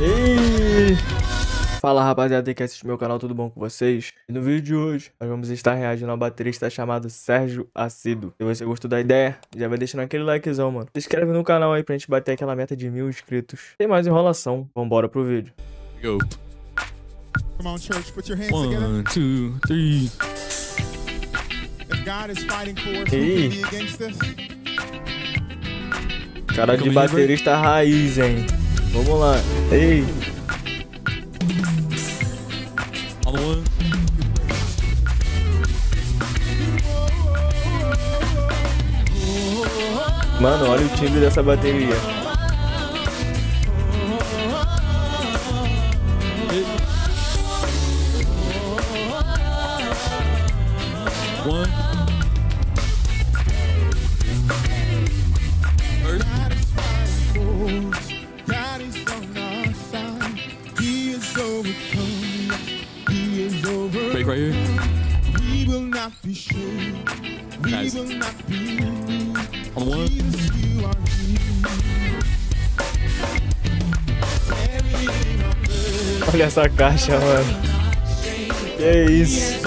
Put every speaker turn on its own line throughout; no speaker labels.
E... Fala rapaziada que assiste meu canal, tudo bom com vocês? E no vídeo de hoje, nós vamos estar reagindo a um baterista chamado Sérgio Acido. Se você gostou da ideia, já vai deixando aquele likezão, mano. Se inscreve no canal aí pra gente bater aquela meta de mil inscritos. Sem mais enrolação, vambora pro vídeo.
Go.
Come on, church, put your hands together.
One, two, three.
If God is fighting for us, who
Hey.
can be against us?
Cara de baterista raiz, hein? Vamos lá. Ei,
one.
mano, olha o timbre dessa bateria.
One.
Olha essa caixa, mano. Que
é isso?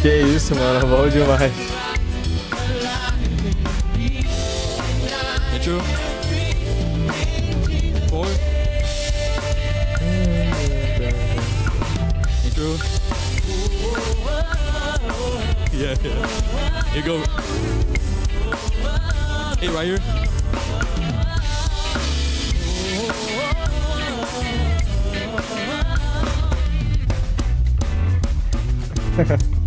Que isso, mano, bom demais.
Tchau. Four. Intro. Yeah, yeah. You go. Hey, right here.
Carrying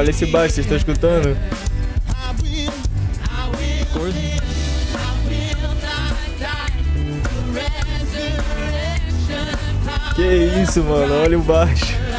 olha esse baixo, vocês estão escutando? Que isso, mano. Olha o baixo.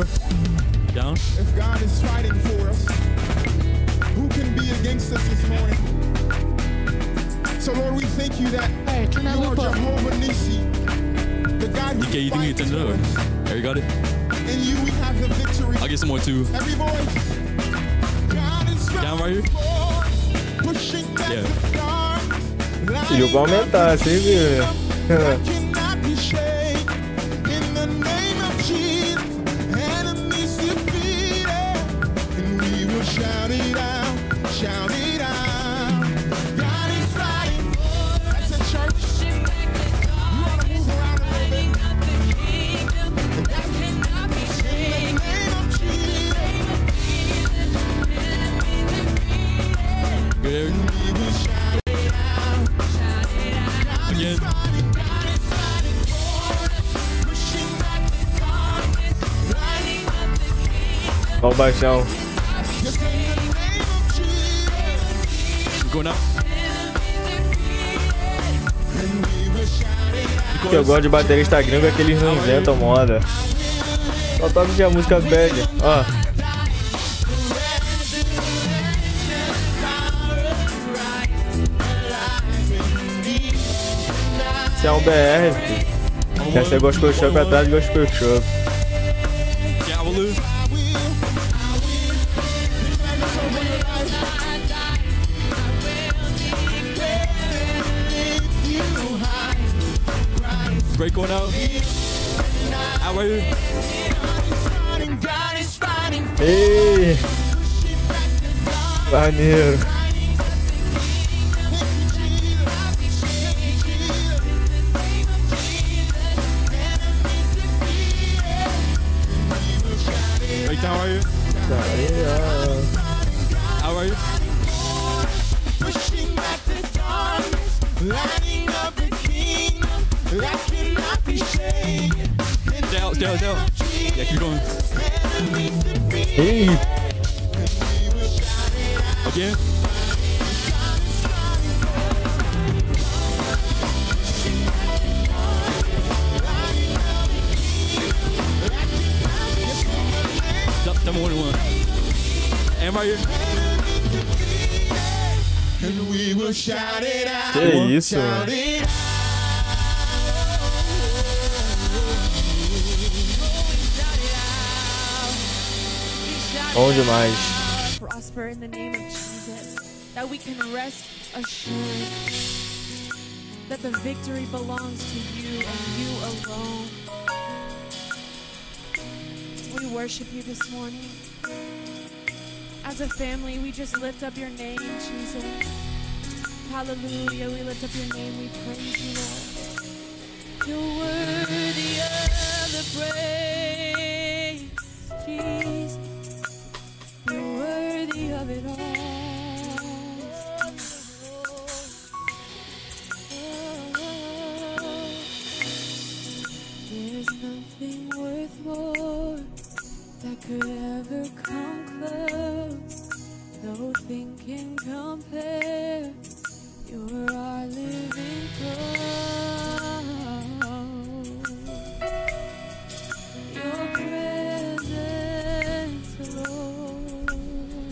Instrumental on the four. Down.
If God is fighting for us, who can be against us this morning? So, Lord, we thank you that
Hey, turn that
you are
loop up.
Jehovah Nissi, the God who
Okay, you think you
fights
can turn
for
it
us.
over? There, you got it.
And you, we have the victory.
I'll get some more too.
Every voice. God is
Down right here.
pushing back
Yeah.
the dark.
Pediu pra aumentar, você viu?
It
O que eu gosto de baterista gringo é que eles não inventam moda. Só toca que a música velha. Ó. Esse é um BR, filho. Quer ser gospel shop atrás de gospel shop.
break one out. How are you?
Hey! Maneiro.
how are you? Yeah.
tchau, tchau. E aqui com.
Ei! Ok? That's the only one. Everybody. And
we will shout it out.
Que isso?
Shout it Oh,
Bom demais.
prosper in the name of Jesus, that we can rest assured that the victory belongs to you and you alone. We worship you this morning. As a family, we just lift up your name, Jesus. Hallelujah. We lift up your name. We praise you, Lord. You're worthy of the praise,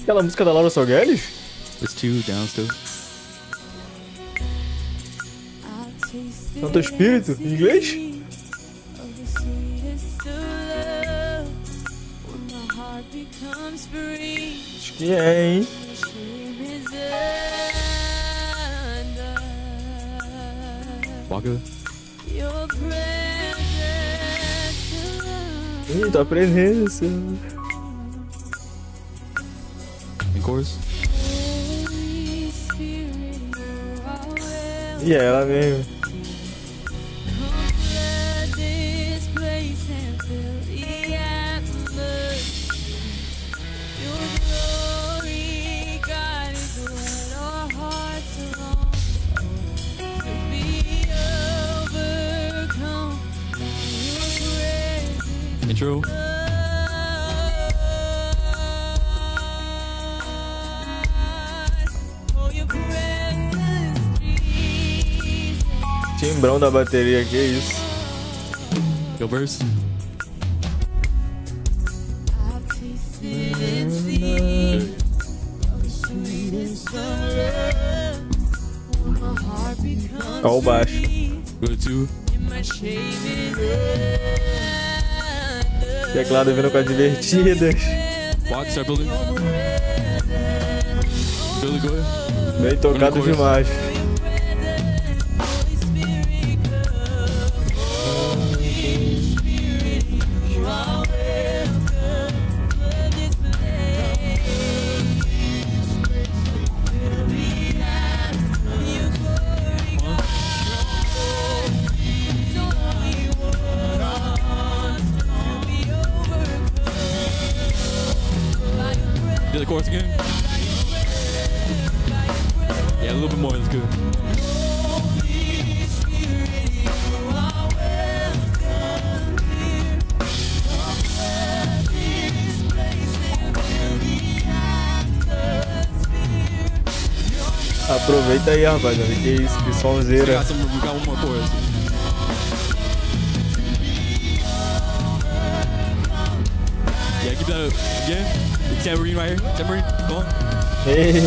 Aquela música da Laura Sogueles?
It's two
downstairs.
Santo Espírito, em inglês? Acho que é, hein?
the shame is undone.
Walker.
Your presence alone.
Ih, tá aprendendo isso.
And chorus.
Holy Spirit, you are welcome.
E é ela mesmo. Timbrão da bateria, que isso.
Eu verso.
Olha o baixo. Teclado vindo com as divertidas.
Box, Billy. Billy
Bem tocado demais.
course again? Yeah, a little bit more. Good.
Aproveita aí, rapaz, Que isso, que
solzeira. Uma coisa. E aqui that Tambourine right here. Tambourine. Come on.
Ei,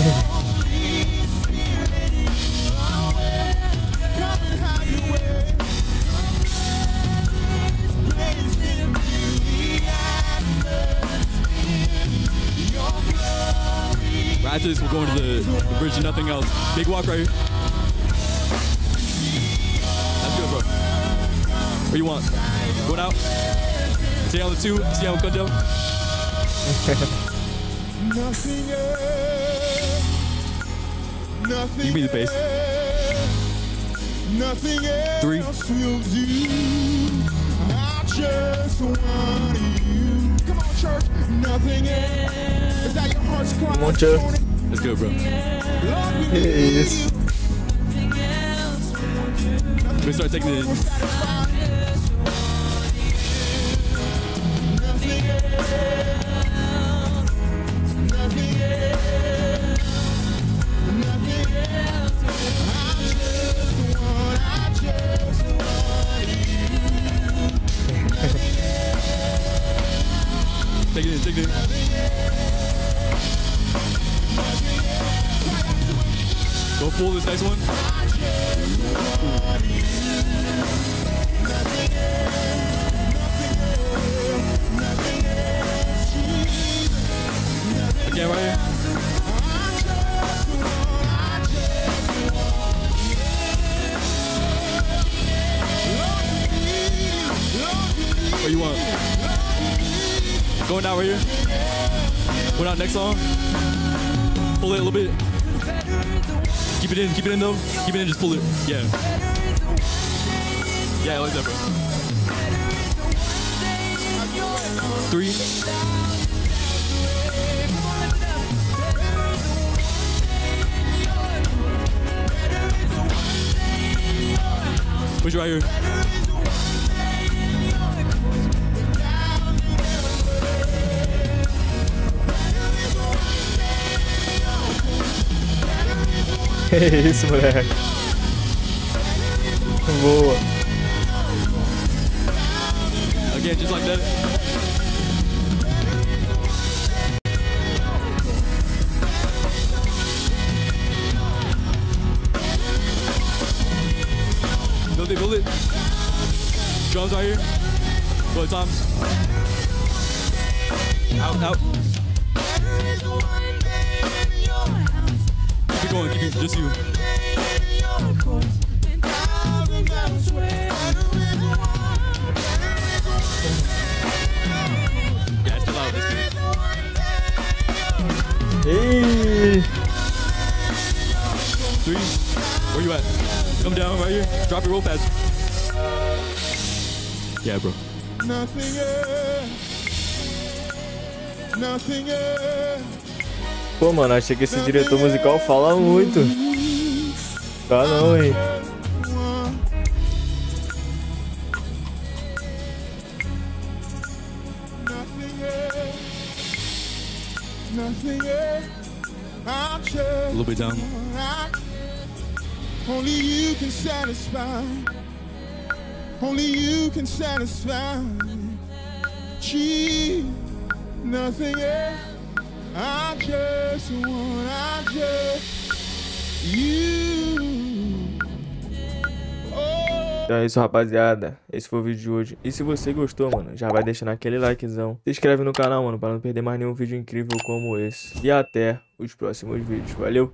Right after this, we're going to the, the bridge and nothing else. Big walk right here. That's good, bro. Where you want? Going out. Stay on the two. See how it comes down.
Nothing else. Nothing
You be the bass.
else, Nothing else
Three.
will do. I just want you. Come on, church, nothing else. Is that your heart's cry?
Come on,
this
church.
Let's go, bro.
Lord, we
Que
need
isso?
you.
We start taking it Go full this next one. Again, right here. What you want? Going down right here. Going out next song. Pull it a little bit. Keep it in, keep it in though. Keep it in, just pull it. Yeah. Yeah, I like that, bro. Three. Push it right here.
Que isso, moleque. Boa.
Again, just like that. Build it, build it. Drums right here. Go, Tom. Out, out. Keep going, keep it, just you. Yeah, it's still out. That's good.
Ih,
Three. Where you at? Come down right here. Drop your roll pads. Yeah, bro.
Nothing else. Nothing else.
Pô, mano, achei que esse diretor musical fala muito. Tá não, hein?
Little bit down.
Only you can satisfy. Only you can satisfy. Gee, nothing else. I just. Oh.
Então é isso, rapaziada. Esse foi o vídeo de hoje. E se você gostou, mano, já vai deixando aquele likezão. Se inscreve no canal, mano, pra não perder mais nenhum vídeo incrível como esse. E até os próximos vídeos. Valeu!